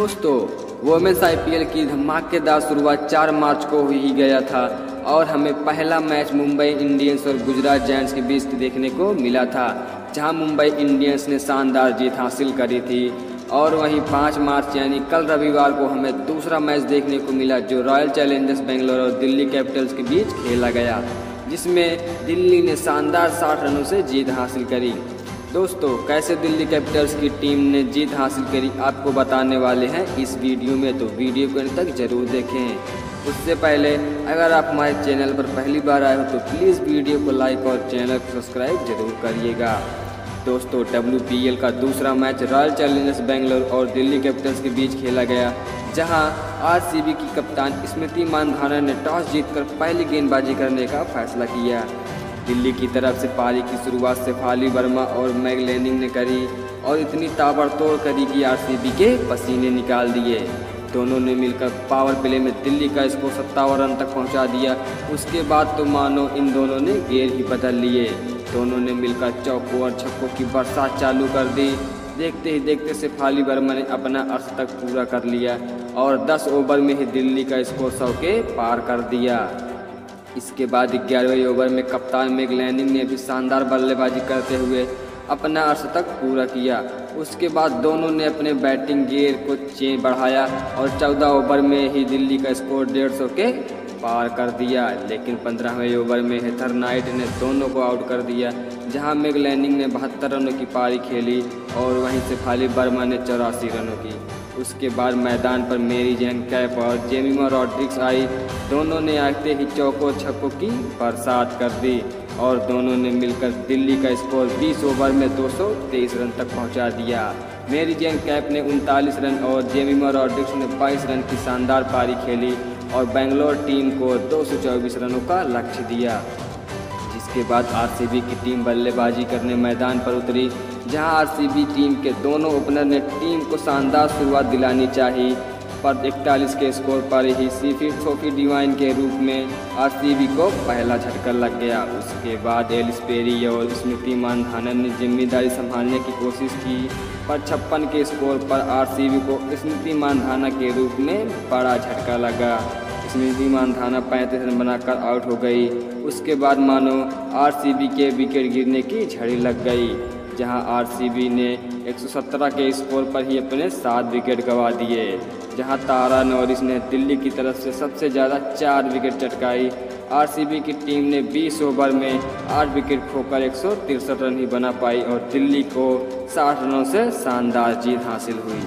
दोस्तों women's IPL की धमाकेदार शुरुआत 4 मार्च को ही गया था और हमें पहला मैच मुंबई इंडियंस और गुजरात जायंट्स के बीच देखने को मिला था, जहाँ मुंबई इंडियंस ने शानदार जीत हासिल करी थी। और वहीं 5 मार्च, यानी कल रविवार को हमें दूसरा मैच देखने को मिला, जो रॉयल चैलेंजर्स बेंगलोर और दिल्ली कैपिटल्स के बीच खेला गया, जिसमें दिल्ली ने शानदार 60 रनों से जीत हासिल करी। दोस्तों, कैसे दिल्ली कैपिटल्स की टीम ने जीत हासिल करी आपको बताने वाले हैं इस वीडियो में तो वीडियो को अंत तक ज़रूर देखें। उससे पहले, अगर आप हमारे चैनल पर पहली बार आए हो तो प्लीज़ वीडियो को लाइक और चैनल को सब्सक्राइब ज़रूर करिएगा। दोस्तों WPL का दूसरा मैच रॉयल चैलेंजर्स बेंगलोर और दिल्ली कैपिटल्स के बीच खेला गया, जहाँ आरसीबी की कप्तान स्मृति मानधाना ने टॉस जीतकर पहली गेंदबाजी करने का फैसला किया। दिल्ली की तरफ़ से पारी की शुरुआत से फाली वर्मा और मैगलेनिंग ने करी और इतनी ताबड़तोड़ करी कि आरसीबी के पसीने निकाल दिए। दोनों ने मिलकर पावर प्ले में दिल्ली का स्कोर सत्तावन रन तक पहुँचा दिया। उसके बाद तो मानो इन दोनों ने गेर ही बदल लिए। दोनों ने मिलकर चौकों और छक्कों की बरसात चालू कर दी। देखते ही देखते से फाली वर्मा ने अपना अर्थ तक पूरा कर लिया और 10 ओवर में ही दिल्ली का स्कोर सौ के पार कर दिया। इसके बाद ग्यारहवें ओवर में कप्तान मेग लैंडिंग ने भी शानदार बल्लेबाजी करते हुए अपना अर्थ तक पूरा किया। उसके बाद दोनों ने अपने बैटिंग गेयर को चे बढ़ाया और चौदह ओवर में ही दिल्ली का स्कोर डेढ़ सौ के पार कर दिया। लेकिन पंद्रहवें ओवर में हेथर नाइट ने दोनों को आउट कर दिया, जहाँ मेग लैंडिंग ने बहत्तर रनों की पारी खेली और वहीं से खाली वर्मा ने चौरासी रनों की। उसके बाद मैदान पर मेरी जैन कैप और जेमिमा रॉड्रिक्स आई। दोनों ने आते ही चौकों छक्कों की बरसात कर दी और दोनों ने मिलकर दिल्ली का स्कोर 20 ओवर में 223 रन तक पहुँचा दिया। मेरी जैन कैप ने उनतालीस रन और जेमिमा रॉड्रिक्स ने 22 रन की शानदार पारी खेली और बेंगलोर टीम को 224 रनों का लक्ष्य दिया। जिसके बाद आरसीबी की टीम बल्लेबाजी करने मैदान पर उतरी, जहाँ आरसीबी टीम के दोनों ओपनर ने टीम को शानदार शुरुआत दिलानी चाहिए पर इकतालीस के स्कोर पर ही सीफी ट्रॉफी डिवाइन के रूप में आरसीबी को पहला झटका लग गया। उसके बाद एलिस पेरी और स्मृति मानधानन ने ज़िम्मेदारी संभालने की कोशिश की, पर छप्पन के स्कोर पर आरसीबी को स्मृति मानधाना के रूप में बड़ा झटका लगा। स्मृति मानधाना पैंतीस रन बनाकर आउट हो गई। उसके बाद मानो आरसीबी के विकेट गिरने की झड़ी लग गई, जहाँ आरसीबी ने 117 के स्कोर पर ही अपने सात विकेट गंवा दिए, जहाँ तारा नॉरिस ने दिल्ली की तरफ़ से सबसे ज़्यादा चार विकेट चटकाई। आरसीबी की टीम ने 20 ओवर में आठ विकेट खोकर एक रन ही बना पाई और दिल्ली को 60 रनों से शानदार जीत हासिल हुई।